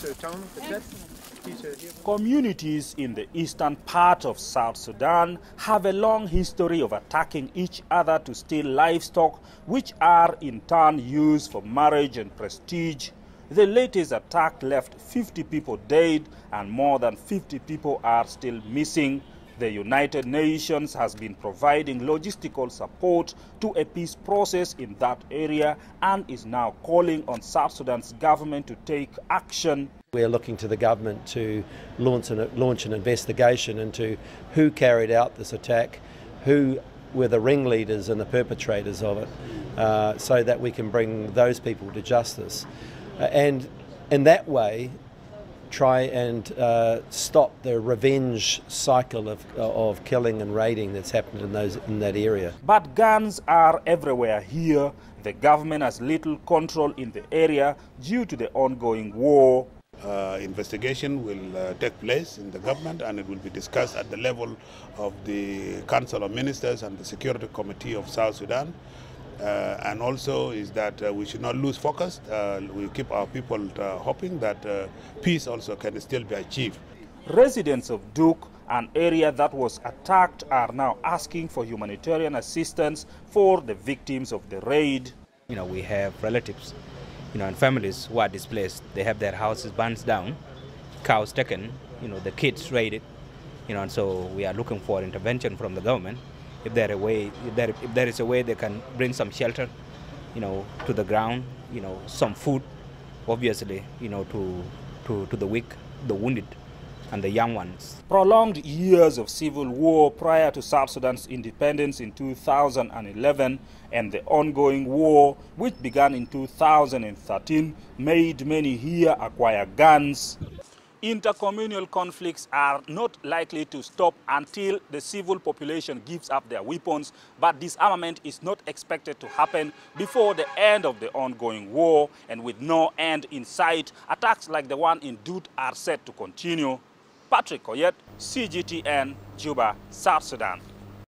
this town of Adet. He's, uh, here. Communities in the eastern part of South Sudan have a long history of attacking each other to steal livestock, which are in turn used for marriage and prestige. The latest attack left 50 people dead and more than 50 people are still missing. The United Nations has been providing logistical support to a peace process in that area and is now calling on South Sudan's government to take action. We're looking to the government to launch an, launch an investigation into who carried out this attack, who were the ringleaders and the perpetrators of it, uh, so that we can bring those people to justice. Uh, and in that way, try and uh, stop the revenge cycle of, of killing and raiding that's happened in, those, in that area. But guns are everywhere here. The government has little control in the area due to the ongoing war. Uh, investigation will uh, take place in the government and it will be discussed at the level of the Council of Ministers and the Security Committee of South Sudan. Uh, and also is that uh, we should not lose focus. Uh, we keep our people uh, hoping that uh, peace also can still be achieved. Residents of Duk, an area that was attacked, are now asking for humanitarian assistance for the victims of the raid. You know, we have relatives, you know, and families who are displaced. They have their houses burned down, cows taken, you know, the kids raided, you know, and so we are looking for intervention from the government if there a way if there, if there is a way they can bring some shelter you know to the ground you know some food obviously you know to to, to the weak the wounded and the young ones. Prolonged years of civil war prior to South Sudan's independence in 2011 and the ongoing war, which began in 2013, made many here acquire guns. Intercommunal conflicts are not likely to stop until the civil population gives up their weapons, but disarmament is not expected to happen before the end of the ongoing war, and with no end in sight, attacks like the one in Dut are set to continue. Patrick Oyet, CGTN, Juba, South Sudan.